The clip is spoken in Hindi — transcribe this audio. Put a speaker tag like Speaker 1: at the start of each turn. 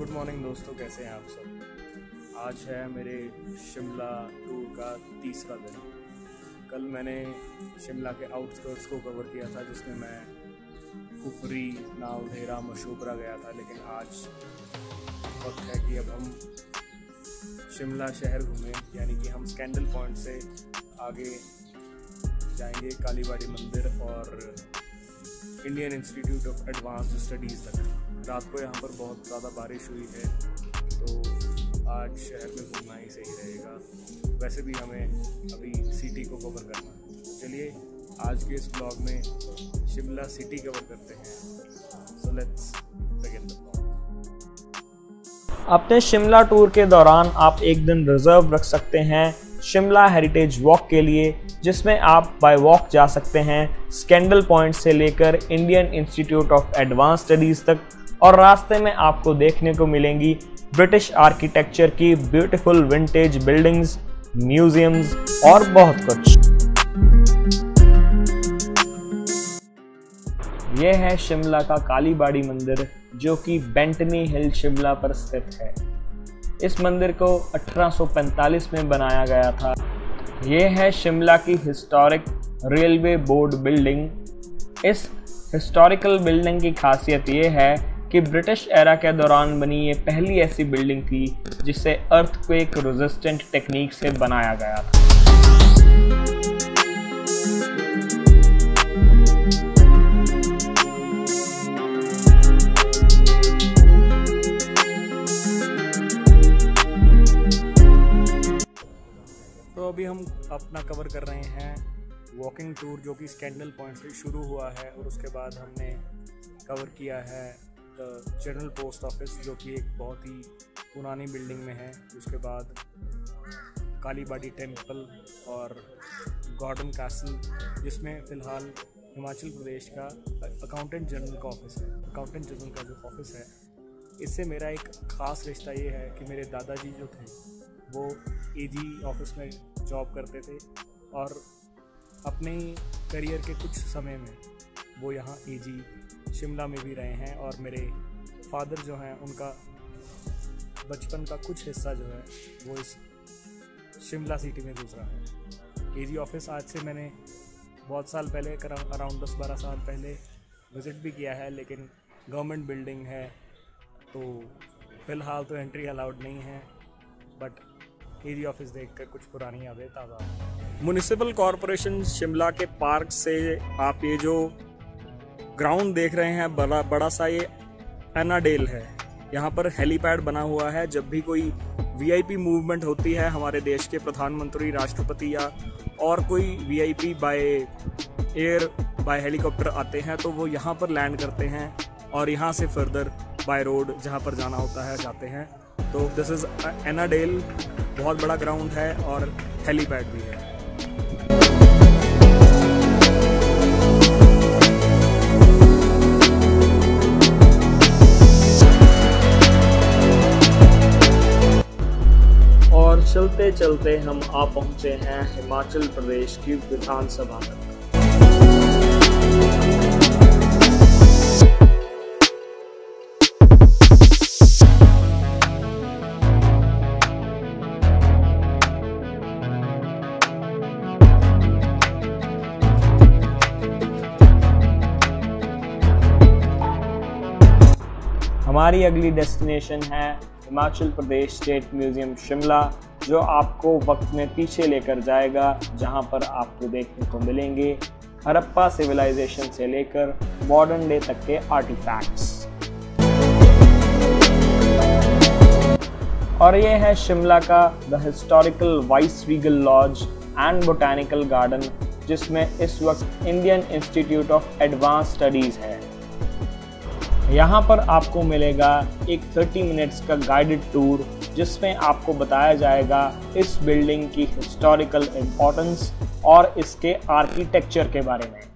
Speaker 1: गुड मॉर्निंग दोस्तों, कैसे हैं आप सब? आज है मेरे शिमला टूर का तीसरा दिन। कल मैंने शिमला के आउटस्कर्ट्स को कवर किया था, जिसमें मैं कुफरी नावधेरा मशोबरा गया था, लेकिन आज वक्त है कि अब हम शिमला शहर घूमें, यानी कि हम स्कैंडल पॉइंट से आगे जाएँगे, कालीबाड़ी मंदिर और Indian Institute of Advance Studies तक। रात को यहाँ पर बहुत ज़्यादा बारिश हुई है तो आज शहर में घूमना ही सही रहेगा। वैसे भी हमें अभी सिटी को कवर करना है। चलिए, आज के इस ब्लॉग में शिमला सिटी कवर करते हैं। सो लेट्स बिगिन द
Speaker 2: अपने शिमला टूर के दौरान आप एक दिन रिज़र्व रख सकते हैं शिमला हेरिटेज वॉक के लिए, जिसमें आप बाय वॉक जा सकते हैं। स्कैंडल पॉइंट से लेकर Indian Institute of Advance Studies तक और रास्ते में आपको देखने को मिलेंगी ब्रिटिश आर्किटेक्चर की ब्यूटीफुल विंटेज बिल्डिंग्स, म्यूजियम्स और बहुत कुछ। यह है शिमला का कालीबाड़ी मंदिर, जो कि बेंटनी हिल शिमला पर स्थित है। इस मंदिर को 1845 में बनाया गया था। ये है शिमला की हिस्टोरिक रेलवे बोर्ड बिल्डिंग। इस हिस्टोरिकल बिल्डिंग की खासियत ये है कि ब्रिटिश एरा के दौरान बनी ये पहली ऐसी बिल्डिंग थी जिसे अर्थक्वेक रेजिस्टेंट टेक्निक से बनाया गया था।
Speaker 1: तो अभी हम अपना कवर कर रहे हैं वॉकिंग टूर जो कि स्कैंडल पॉइंट से शुरू हुआ है और उसके बाद हमने कवर किया है जनरल पोस्ट ऑफ़िस जो कि एक बहुत ही पुरानी बिल्डिंग में है। उसके बाद कालीबाड़ी टेंपल और गार्डन कैसल जिसमें फ़िलहाल हिमाचल प्रदेश का अकाउंटेंट जनरल का ऑफ़िस है। अकाउंटेंट जनरल का जो ऑफ़िस है, इससे मेरा एक ख़ास रिश्ता ये है कि मेरे दादाजी जो थे, वो एजी ऑफ़िस में जॉब करते थे और अपने करियर के कुछ समय में वो यहाँ ए शिमला में भी रहे हैं और मेरे फादर जो हैं, उनका बचपन का कुछ हिस्सा जो है, वो इस शिमला सिटी में गुजरा है। ए ऑफ़िस आज से मैंने बहुत साल पहले अराउंड दस बारह साल पहले विज़िट भी किया है, लेकिन गवर्नमेंट बिल्डिंग है तो फ़िलहाल तो एंट्री अलाउड नहीं है, बट एरिया ऑफ़िस देखकर कुछ पुरानी यादें ताज़ा म्यूनिसिपल कॉरपोरेशन शिमला के पार्क से आप ये जो ग्राउंड देख रहे हैं, बड़ा बड़ा सा ये एनाडेल है। यहाँ पर हेलीपैड बना हुआ है। जब भी कोई वीआईपी मूवमेंट होती है, हमारे देश के प्रधानमंत्री, राष्ट्रपति या और कोई VIP by air by helicopter आते हैं तो वो यहाँ पर लैंड करते हैं और यहाँ से फर्दर बाय रोड जहाँ पर जाना होता है, जाते हैं। तो दिस इज़ एनाडेल बहुत बड़ा ग्राउंड है और हेलीपैड भी है।
Speaker 2: चलते चलते हम आ पहुँचे हैं हिमाचल प्रदेश की विधानसभा तक हमारी अगली डेस्टिनेशन है हिमाचल प्रदेश स्टेट म्यूज़ियम शिमला, जो आपको वक्त में पीछे लेकर जाएगा, जहाँ पर आपको देखने को मिलेंगे हरप्पा सिविलाइजेशन से लेकर मॉडर्न डे तक के आर्टिफैक्ट्स। और ये है शिमला का the historical Vice Regal Lodge and Botanical Garden जिसमें इस वक्त Indian Institute of Advance Studies है। यहाँ पर आपको मिलेगा एक 30 मिनट्स का गाइडेड टूर जिसमें आपको बताया जाएगा इस बिल्डिंग की हिस्टोरिकल इम्पोर्टेंस और इसके आर्किटेक्चर के बारे में।